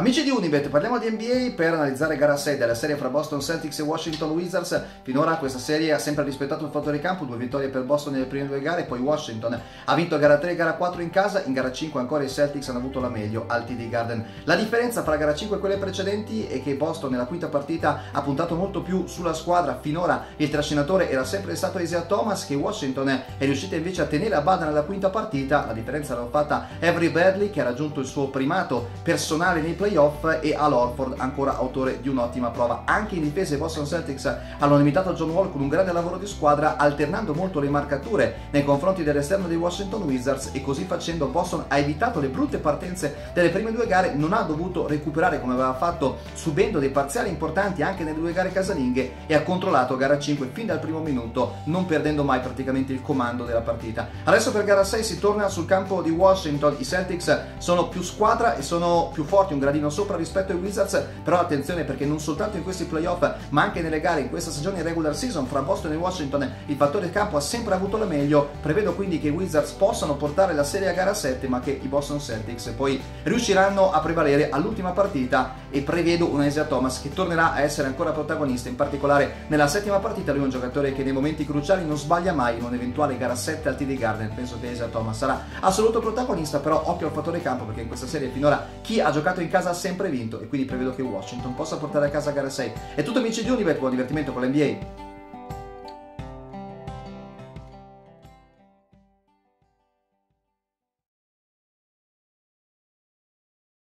Amici di Unibet, parliamo di NBA per analizzare gara 6 della serie fra Boston Celtics e Washington Wizards. Finora questa serie ha sempre rispettato il fattore campo, due vittorie per Boston nelle prime due gare, poi Washington ha vinto gara 3 e gara 4 in casa, in gara 5 ancora i Celtics hanno avuto la meglio al TD Garden. La differenza fra gara 5 e quelle precedenti è che Boston nella quinta partita ha puntato molto più sulla squadra, finora il trascinatore era sempre stato Isaiah Thomas che Washington è riuscita invece a tenere a bada nella quinta partita, la differenza l'ha fatta Avery Bradley che ha raggiunto il suo primato personale nei playoff e Al Orford ancora autore di un'ottima prova. Anche in difesa i Boston Celtics hanno limitato John Wall con un grande lavoro di squadra alternando molto le marcature nei confronti dell'esterno dei Washington Wizards e così facendo Boston ha evitato le brutte partenze delle prime due gare, non ha dovuto recuperare come aveva fatto subendo dei parziali importanti anche nelle due gare casalinghe e ha controllato gara 5 fin dal primo minuto non perdendo mai praticamente il comando della partita. Adesso per gara 6 si torna sul campo di Washington, i Celtics sono più squadra e sono più forti, un gradino sopra sopra rispetto ai Wizards, però attenzione perché non soltanto in questi playoff, ma anche nelle gare in questa stagione regular season fra Boston e Washington, il fattore campo ha sempre avuto la meglio. Prevedo quindi che i Wizards possano portare la serie a gara 7, ma che i Boston Celtics poi riusciranno a prevalere all'ultima partita e prevedo un Isaiah Thomas che tornerà a essere ancora protagonista, in particolare nella settima partita. Lui è un giocatore che nei momenti cruciali non sbaglia mai in un'eventuale gara 7 al TD Garden. Penso che Isaiah Thomas sarà assoluto protagonista, però occhio al fattore campo perché in questa serie finora chi ha giocato in casa sempre sempre vinto e quindi prevedo che Washington possa portare a casa gara 6. È tutto amici di Unibet, buon divertimento con l'NBA.